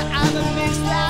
the enemies that